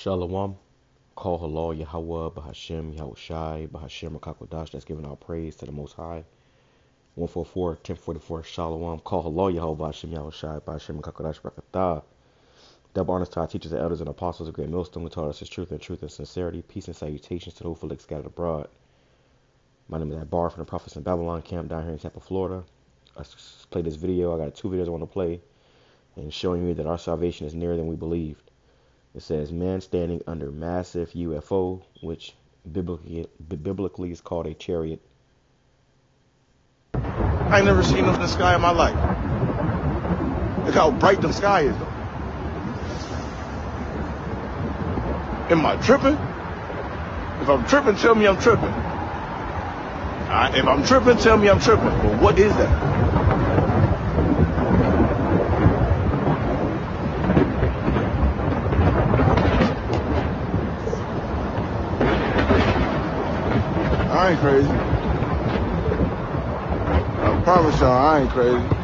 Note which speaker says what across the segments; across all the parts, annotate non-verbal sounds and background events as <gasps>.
Speaker 1: Shalom. Call halal Yahweh, Bahashem, Yahushai, Bahashem, Akakodash. That's giving our praise to the Most High. 144, 1044, Shalom. Call halal Yahweh, Bahashem, Yahushai, Bahashem, Akakodash, Barakatah. Double honors to our teachers and elders and apostles, a great millstone who taught us his truth and truth and sincerity. Peace and salutations to the hopeful scattered abroad. My name is Bar from the Prophets in Babylon camp down here in Tampa, Florida. I played this video. I got two videos I want to play and showing you that our salvation is nearer than we believed. It says man standing under massive UFO, which biblically, biblically is called a chariot.
Speaker 2: I ain't never seen them in the sky in my life. Look how bright the sky is, though. Am I tripping? If I'm tripping, tell me I'm tripping. If I'm tripping, tell me I'm tripping. But what is that? Crazy. I promise y'all, I ain't crazy.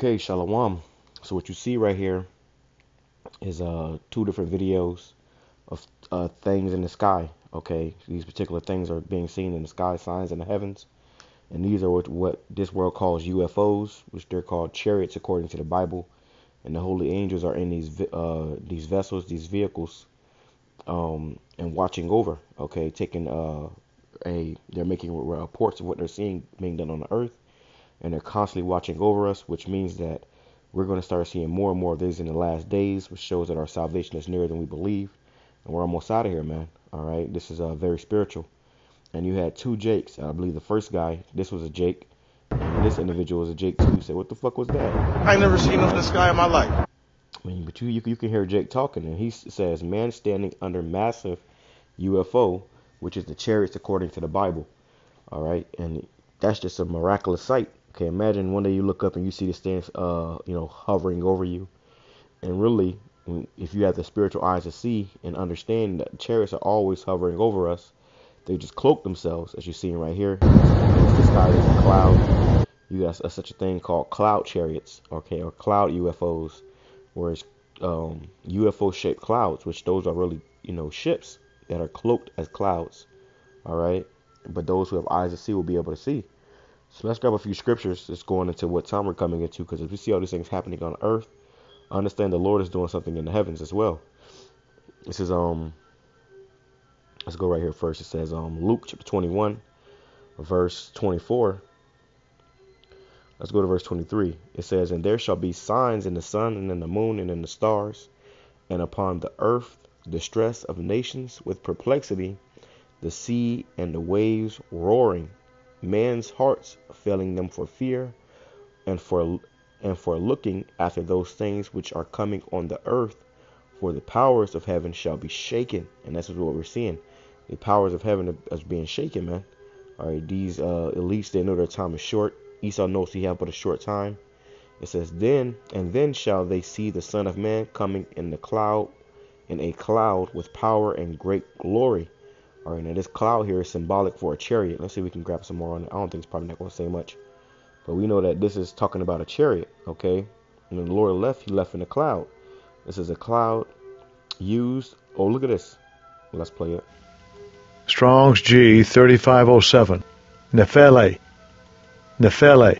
Speaker 1: Okay, Shalom. So what you see right here is uh two different videos of uh things in the sky. Okay, these particular things are being seen in the sky, signs in the heavens, and these are what, what this world calls UFOs, which they're called chariots according to the Bible. And the holy angels are in these uh these vessels, these vehicles, um, and watching over. Okay, taking uh a they're making reports of what they're seeing being done on the earth, and they're constantly watching over us, which means that we're going to start seeing more and more of these in the last days, which shows that our salvation is nearer than we believe. And we're almost out of here, man. All right. This is uh, very spiritual. And you had two Jakes. I believe the first guy, this was a Jake. And this individual was a Jake too. You said, what the fuck was that?
Speaker 2: I ain't never seen the sky in my life.
Speaker 1: I mean, but you, you, you can hear Jake talking, and he says, man standing under massive UFO, which is the chariots according to the Bible. All right. And that's just a miraculous sight. Okay, imagine one day you look up and you see this thing, uh, you know, hovering over you, and really, if you have the spiritual eyes to see and understand that chariots are always hovering over us, they just cloak themselves, as you're seeing right here. The sky is a cloud. You got such a thing called cloud chariots, okay, or cloud UFOs, where it's um, UFO-shaped clouds, which those are really, you know, ships that are cloaked as clouds. All right, but those who have eyes to see will be able to see. So let's grab a few scriptures that's going into what time we're coming into, because if we see all these things happening on earth, I understand the Lord is doing something in the heavens as well. This is um let's go right here first. It says um Luke chapter 21, verse 24. Let's go to verse 23. It says, And there shall be signs in the sun and in the moon and in the stars, and upon the earth distress of nations with perplexity, the sea and the waves roaring, man's hearts failing them for fear, and for and for looking after those things which are coming on the earth, for the powers of heaven shall be shaken. And that's what we're seeing. The powers of heaven are being shaken, man. All right, these uh, elites they know their time is short. Esau knows he have but a short time. It says, Then and then shall they see the Son of Man coming in the cloud, in a cloud with power and great glory. All right, now this cloud here is symbolic for a chariot. Let's see if we can grab some more on it. I don't think it's probably not going to say much. But we know that this is talking about a chariot, okay? And the Lord left, he left in a cloud. This is a cloud used. Oh, look at this. Let's play it.
Speaker 3: Strong's G 3507. Nephele. Nephele.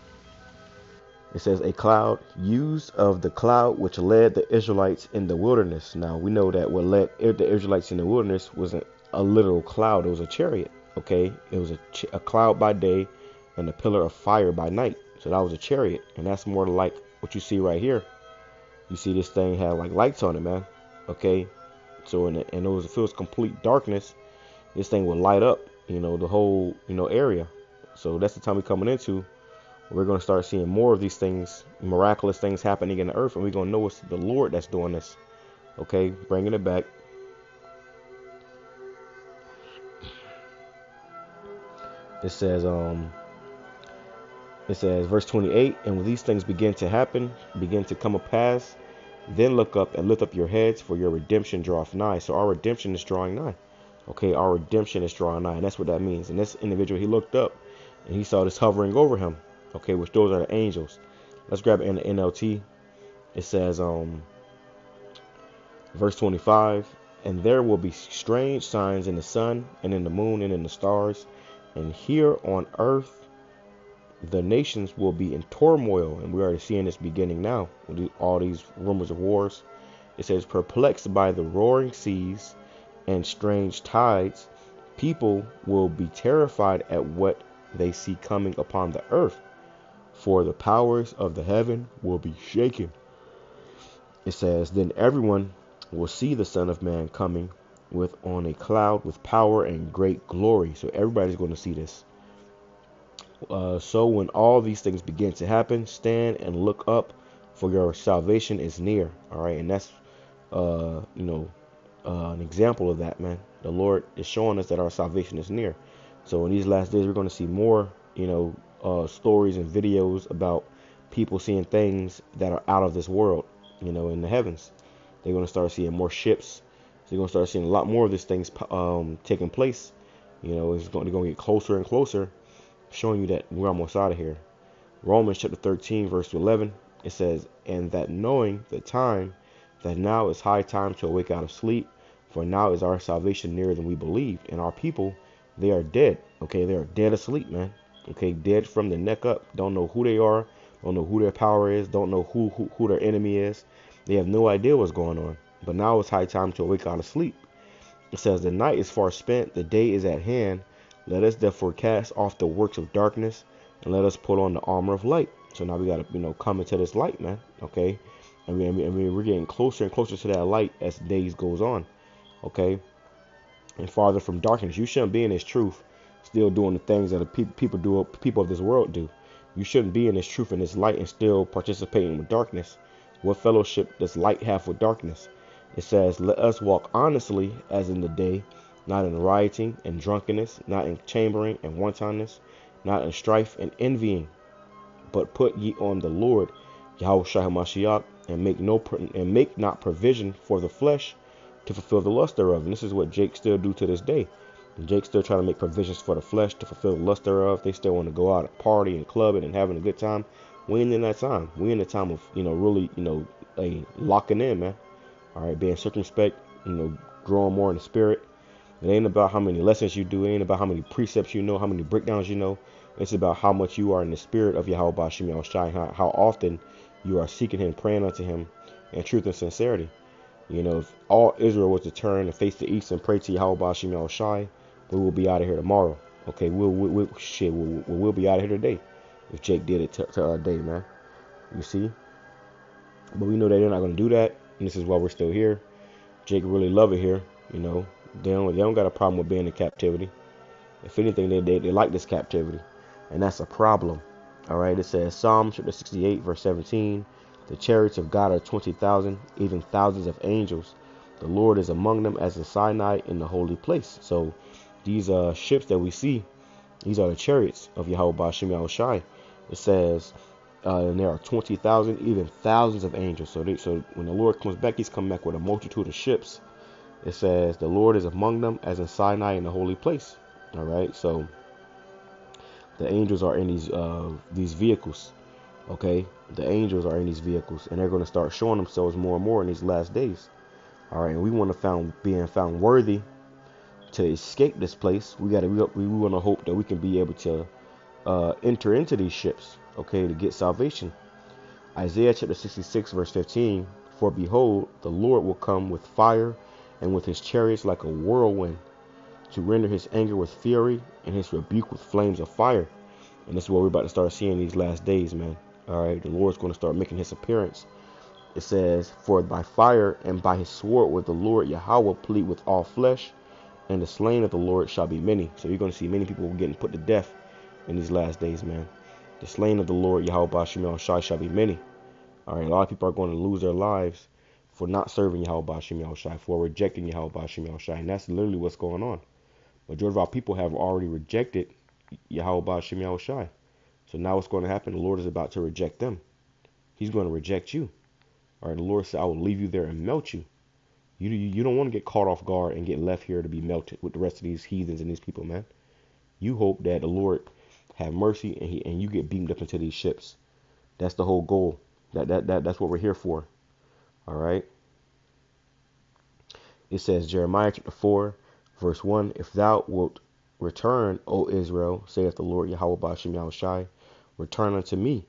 Speaker 1: It says a cloud used of the cloud which led the Israelites in the wilderness. Now we know that what led the Israelites in the wilderness wasn't a literal cloud; it was a chariot. Okay, it was a, ch- a cloud by day and a pillar of fire by night. So that was a chariot, and that's more like what you see right here. You see this thing had like lights on it, man. Okay, so in the, and it was if it was complete darkness, this thing would light up, you know, the whole you know area. So that's the time we're coming into. We're to start seeing more of these things, miraculous things happening in the earth, and we're to know it's the Lord that's doing this. Okay, bringing it back. It says, um, it says, verse 28, and when these things begin to happen, begin to come a pass, then look up and lift up your heads, for your redemption draweth nigh. So our redemption is drawing nigh. Okay, our redemption is drawing nigh, and that's what that means. And this individual, he looked up and he saw this hovering over him. Okay, which those are the angels. Let's grab it in the NLT. It says, um, verse 25, and there will be strange signs in the sun and in the moon and in the stars, and here on earth the nations will be in turmoil, and we're already seeing this beginning now with all these rumors of wars. It says, perplexed by the roaring seas and strange tides, people will be terrified at what they see coming upon the earth, for the powers of the heaven will be shaken. It says, Then everyone will see the Son of Man coming with on a cloud with power and great glory. So everybody's going to see this. Uh, so when all these things begin to happen, stand and look up, for your salvation is near. All right, and that's uh, you know uh, an example of that, man. The Lord is showing us that our salvation is near. So in these last days, we're going to see more, you know, uh, stories and videos about people seeing things that are out of this world, you know, in the heavens. They're going to start seeing more ships. You're going to start seeing a lot more of these things um, taking place. You know, it's going, to, going to get closer and closer, showing you that we're almost out of here. Romans chapter 13, verse 11, it says, And that knowing the time, that now is high time to awake out of sleep, for now is our salvation nearer than we believed, and our people they are dead. Okay, they are dead asleep, man. Okay, dead from the neck up. Don't know who they are. Don't know who their power is. Don't know who who, who their enemy is. They have no idea what's going on. But now it's high time to awake out of sleep. It says, The night is far spent, the day is at hand. Let us therefore cast off the works of darkness and let us put on the armor of light. So now we got to, you know, come into this light, man. Okay. I mean, I mean, we're getting closer and closer to that light as days goes on. Okay and farther from darkness. You shouldn't be in this truth, still doing the things that the pe- people do, people of this world do. You shouldn't be in this truth and this light and still participating with darkness. What fellowship does light have with darkness? It says, Let us walk honestly as in the day, not in rioting and drunkenness, not in chambering and wantonness, not in strife and envying, but put ye on the Lord, Yahweh Mashiach, and make no and make not provision for the flesh to fulfill the lust thereof. And this is what Jake still do to this day. Jake still trying to make provisions for the flesh to fulfill the lust thereof. They still want to go out and party and clubbing and having a good time. We ain't in that time. We in the time of, you know, really, you know, a locking in, man. All right, being circumspect, you know, growing more in the spirit. It ain't about how many lessons you do. It ain't about how many precepts you know, how many breakdowns you know. It's about how much you are in the spirit of Yahweh Bashim how, how often you are seeking Him, praying unto Him in truth and sincerity. You know, if all Israel was to turn and face the east and pray to Yahweh Bashim Shai, we will be out of here tomorrow. Okay, we'll, we'll, we'll shit, we'll, we'll, be out of here today if Jake did it to, to our day, man. You see? But we know that they're not going to do that, and this is why we're still here. Jake really love it here. You know, they don't, they don't got a problem with being in captivity. If anything, they, they, they like this captivity, and that's a problem. All right, it says Psalm chapter 68, verse 17. The chariots of God are 20,000, even thousands of angels. The Lord is among them as in Sinai in the holy place. So these uh, ships that we see, these are the chariots of Yahweh Shai. It says, uh, and there are 20,000, even thousands of angels. So, they, so when the Lord comes back, he's coming back with a multitude of ships. It says, the Lord is among them as in Sinai in the holy place. All right. So the angels are in these uh, these vehicles. Okay, the angels are in these vehicles, and they're going to start showing themselves more and more in these last days. All right, and we want to found being found worthy to escape this place. We got to we, we want to hope that we can be able to uh, enter into these ships. Okay, to get salvation. Isaiah chapter 66, verse 15 For behold, the Lord will come with fire and with his chariots like a whirlwind to render his anger with fury and his rebuke with flames of fire. And this is what we're about to start seeing these last days, man. All right, the Lord's going to start making his appearance. It says, For by fire and by his sword will the Lord Yahweh plead with all flesh, and the slain of the Lord shall be many. So you're going to see many people getting put to death in these last days, man. The slain of the Lord Yahweh Shai shall be many. All right, a lot of people are going to lose their lives for not serving Yahweh Bashim Shai, for rejecting Yahweh Bashim Shai. And that's literally what's going on. Majority of our people have already rejected Yahweh Bashim Shai. So now what's going to happen? The Lord is about to reject them. He's going to reject you. All right, the Lord said, I will leave you there and melt you. you. You, you don't want to get caught off guard and get left here to be melted with the rest of these heathens and these people, man. You hope that the Lord have mercy and he and you get beamed up into these ships. That's the whole goal. That that, that that's what we're here for. All right. It says Jeremiah chapter 4, verse 1, If thou wilt return, O Israel, saith the Lord Yahweh Bashem Yahushai, return unto me,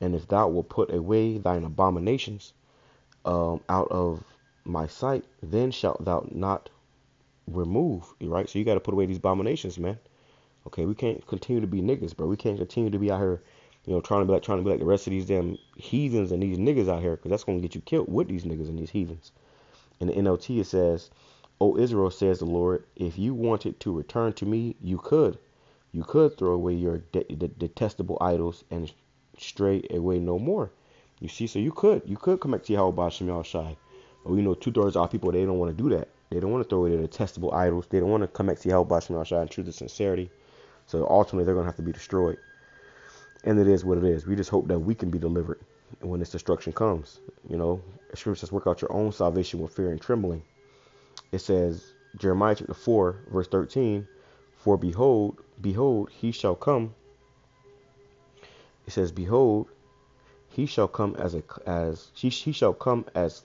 Speaker 1: and if thou wilt put away thine abominations um, out of my sight, then shalt thou not remove. Right? So you got to put away these abominations, man. Okay, we can't continue to be niggas, bro. We can't continue to be out here, you know, trying to be like trying to be like the rest of these damn heathens and these niggas out here, because that's gonna get you killed with these niggas and these heathens. In the NLT it says, "O Israel," says the Lord, "if you wanted to return to me, you could. You could throw away your de- de- detestable idols and stray away no more. You see, so you could, you could come back to Yahweh Bashim Shai. But you know two thirds of our people, they don't want to do that. They don't want to throw away their detestable idols. They don't want to come back to Yahweh Bashim Shai in truth and sincerity. So ultimately, they're going to have to be destroyed. And it is what it is. We just hope that we can be delivered when this destruction comes. You know, Scripture says, work out your own salvation with fear and trembling. It says, Jeremiah chapter 4, verse 13, For behold, behold, he shall come. It says, Behold, he shall come as a as he, he shall come as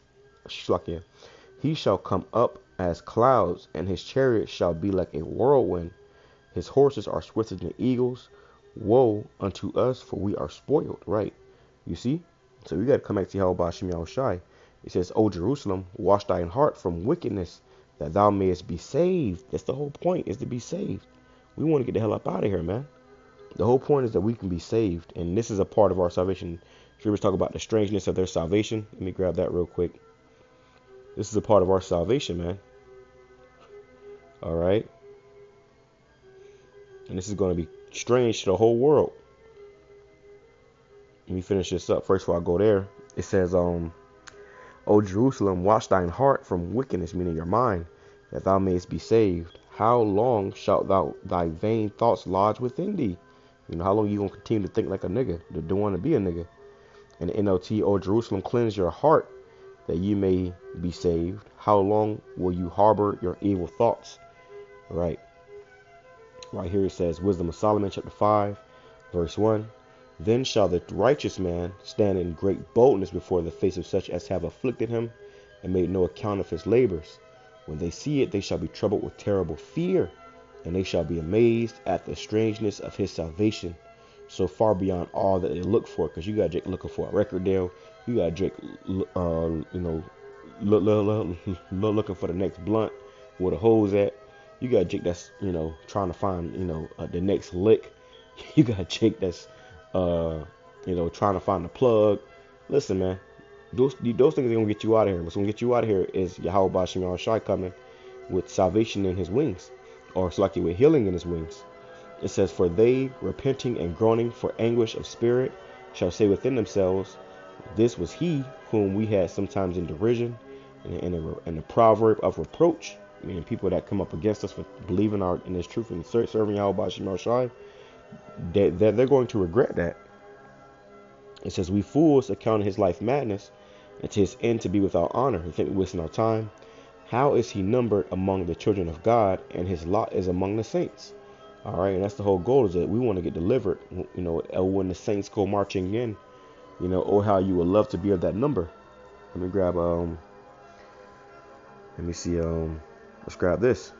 Speaker 1: shlakia. He shall come up as clouds, and his chariot shall be like a whirlwind, his horses are swifter than eagles. Woe unto us, for we are spoiled. Right? You see? So we got to come back to Yahweh Shim Shai. It says, O Jerusalem, wash thine heart from wickedness, that thou mayest be saved. That's the whole point, is to be saved. We want to get the hell up out of here, man. The whole point is that we can be saved, and this is a part of our salvation. Scriptures talk about the strangeness of their salvation. Let me grab that real quick. This is a part of our salvation, man. All right. And this is going to be strange to the whole world. Let me finish this up. First, before I go there, it says, um, O Jerusalem, wash thine heart from wickedness, meaning your mind, that thou mayest be saved. How long shalt thou thy vain thoughts lodge within thee? You know, how long you gonna continue to think like a nigga, to don't want to be a nigga? And NLT, O Jerusalem, cleanse your heart that you may be saved. How long will you harbor your evil thoughts? Right. Right here it says, Wisdom of Solomon, chapter 5, verse 1. Then shall the righteous man stand in great boldness before the face of such as have afflicted him and made no account of his labors. When they see it, they shall be troubled with terrible fear, and they shall be amazed at the strangeness of his salvation, so far beyond all that they look for. Because you got Jake looking for a record deal, you got Jake, uh, you know, look, look, <laughs> look, looking for the next blunt where the holes at. You got Jake that's you know trying to find you know uh, the next lick. <laughs> You got Jake that's uh, you know trying to find the plug. Listen, man, those those things are gonna get you out of here. What's gonna get you out of here is Yahweh Bashim Shai coming with salvation in his wings, or selected with healing in his wings. It says, For they, repenting and groaning for anguish of spirit, shall say within themselves, This was he whom we had sometimes in derision, and in, in, in the proverb of reproach, meaning people that come up against us for believing our in this truth and serving Yahweh Bashim Shai, they, they're, they're going to regret that. It says, We fools account his life madness, and to his end to be without honor. We think we're wasting our time. How is he numbered among the children of God, and his lot is among the saints? All right, and that's the whole goal is that we want to get delivered. You know, when the saints go marching in, you know, oh how you would love to be of that number. Let me grab um. Let me see um. Let's grab this.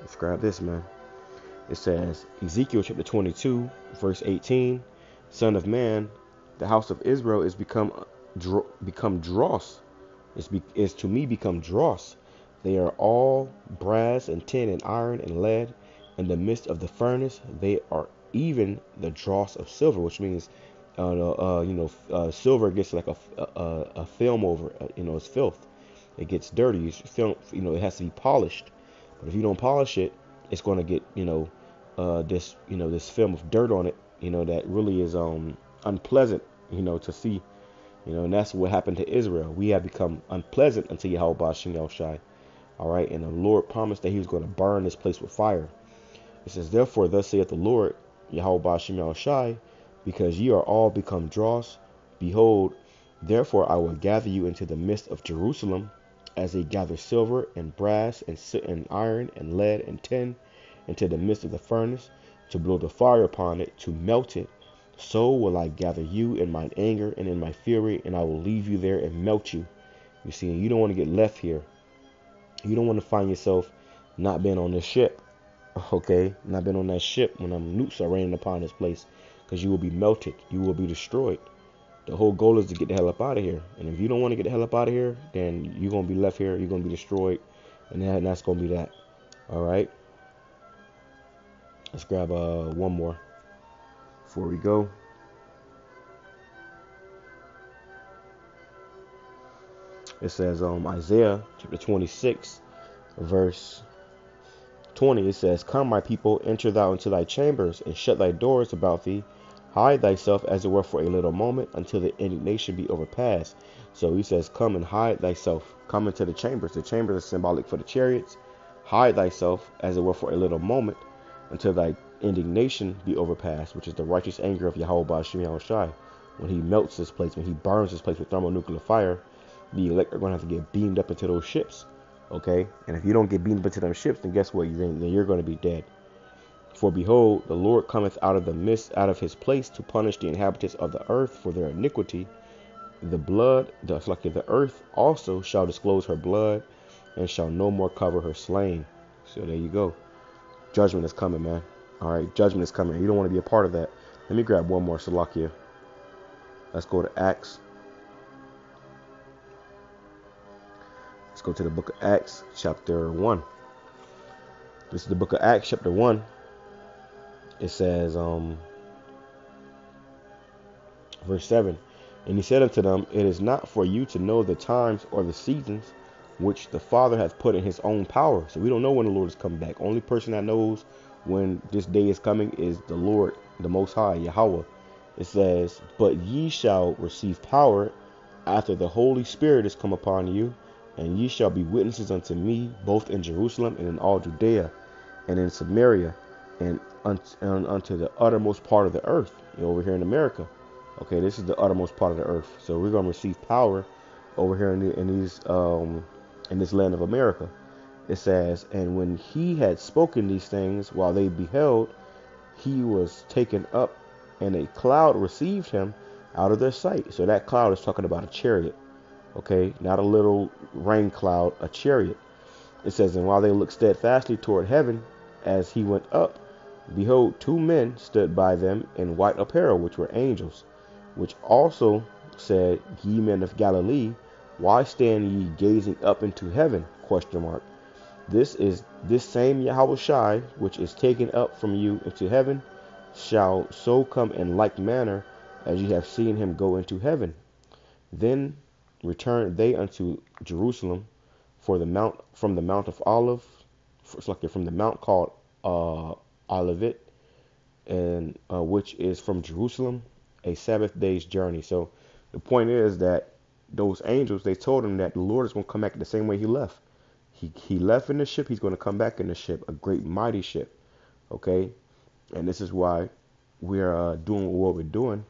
Speaker 1: Let's grab this, man. It says Ezekiel chapter 22, verse 18, Son of man, The house of Israel is become dro- become dross. It's be, is to me become dross. They are all brass and tin and iron and lead. In the midst of the furnace, they are even the dross of silver, which means, uh, uh, you know, uh, silver gets like a, a, a film over, it. you know, it's filth. It gets dirty. Film, you know, it has to be polished. But if you don't polish it, it's going to get, you know, uh, this, you know, this film of dirt on it, you know, that really is um unpleasant, you know, to see. You know, and that's what happened to Israel. We have become unpleasant unto Yahweh Bashem Yahushai. All right, and the Lord promised that He was going to burn this place with fire. It says, Therefore, thus saith the Lord, Yahweh Bashem Yahushai, because ye are all become dross, behold, therefore I will gather you into the midst of Jerusalem, as they gather silver and brass and, iron and lead and tin into the midst of the furnace, to blow the fire upon it, to melt it, so will I gather you in mine anger and in my fury, and I will leave you there and melt you. You see, you don't want to get left here. You don't want to find yourself not being on this ship, <laughs> okay? Not being on that ship when them nukes are raining upon this place, because you will be melted. You will be destroyed. The whole goal is to get the hell up out of here. And if you don't want to get the hell up out of here, then you're gonna be left here. You're gonna be destroyed, and, that, and that's gonna be that. All right. Let's grab uh, one more before we go. It says um Isaiah chapter 26 verse 20 it says come my people enter thou into thy chambers and shut thy doors about thee hide thyself as it were for a little moment until the indignation be overpassed so he says come and hide thyself come into the chambers the chambers are symbolic for the chariots hide thyself as it were for a little moment until thy indignation be overpassed, which is the righteous anger of Yahweh Bashim Yahushai. When he melts this place, when he burns this place with thermonuclear fire, the elect are going to have to get beamed up into those ships. Okay? And if you don't get beamed up into them ships, then guess what? You're, then you're going to be dead. For behold, the Lord cometh out of the mist, out of his place, to punish the inhabitants of the earth for their iniquity. The blood, the like the earth also shall disclose her blood, and shall no more cover her slain. So there you go. Judgment is coming, man. All right, judgment is coming. You don't want to be a part of that. Let me grab one more Salakia. Let's go to Acts. Let's go to the book of Acts, chapter 1. This is the book of Acts, chapter 1. It says, um, verse 7 And he said unto them, It is not for you to know the times or the seasons which the Father hath put in his own power. So we don't know when the Lord is coming back. Only person that knows when this day is coming is the Lord, the Most High, Yahweh. It says, But ye shall receive power after the Holy Spirit is come upon you, and ye shall be witnesses unto me both in Jerusalem and in all Judea and in Samaria and, unto the uttermost part of the earth. over here in America. Okay, this is the uttermost part of the earth. So we're gonna receive power over here in, the, in these um, in this land of America. It says, And when he had spoken these things while they beheld, he was taken up, and a cloud received him out of their sight. So that cloud is talking about a chariot. Okay, not a little rain cloud, a chariot. It says, And while they looked steadfastly toward heaven as he went up, behold, two men stood by them in white apparel, which were angels, which also said, Ye men of Galilee, why stand ye gazing up into heaven? Question mark. This is this same Yahushai which is taken up from you into heaven shall so come in like manner as ye have seen him go into heaven. Then returned they unto Jerusalem for the mount from the mount of Olive, like from the mount called uh, Olivet, and uh, which is from Jerusalem a Sabbath day's journey. So the point is that those angels they told him that the Lord is going to come back the same way he left. He, he left in the ship. He's going to come back in the ship, a great mighty ship. Okay, and this is why we're uh, doing what we're doing,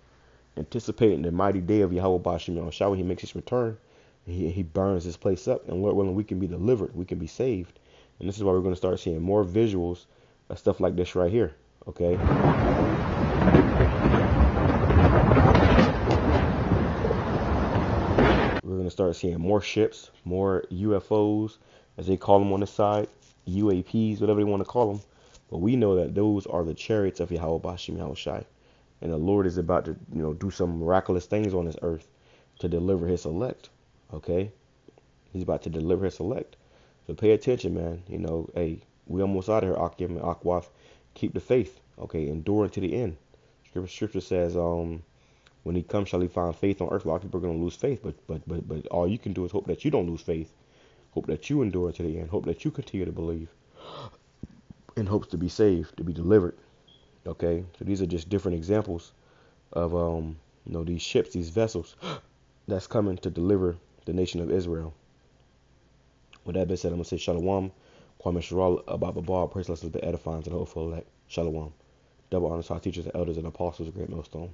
Speaker 1: anticipating the mighty day of Yahweh Bashim when he makes his return. He, he burns this place up, and Lord willing, we can be delivered. We can be saved. And this is why we're going to start seeing more visuals stuff like this right here. Okay. We're going to start seeing more ships, more UFOs, as they call them on the side, UAPs, whatever they want to call them. But we know that those are the chariots of Yahweh Bashim Yahushai. and the Lord is about to, you know, do some miraculous things on this earth to deliver His elect. Okay, He's about to deliver His elect. So pay attention, man. You know, hey, we almost out of here, Akim and Akwaf. Keep the faith. Okay, endure to the end. Scripture, scripture says, um, when he comes, shall he find faith on earth? A lot of people are going to lose faith, but but but but all you can do is hope that you don't lose faith. Hope that you endure to the end. Hope that you continue to believe, in hopes to be saved, to be delivered. Okay, so these are just different examples of um, you know, these ships, these vessels <gasps> that's coming to deliver the nation of Israel. With that being said, I'm gonna say Shalom, Kwame Sharala, Abba Bar, praise lessons, the edifying the hopeful elect. Shalom. Double honors to our teachers, the elders, and apostles, Great Millstone.